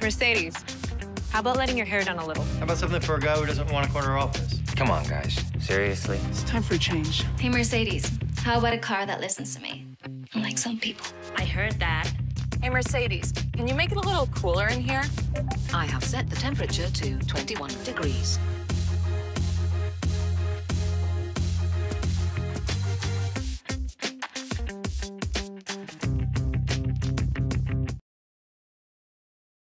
Mercedes, how about letting your hair down a little? How about something for a guy who doesn't want a corner office? Come on, guys. Seriously? It's time for a change. Hey, Mercedes, how about a car that listens to me? unlike some people. I heard that. Hey, Mercedes, can you make it a little cooler in here? I have set the temperature to 21 degrees.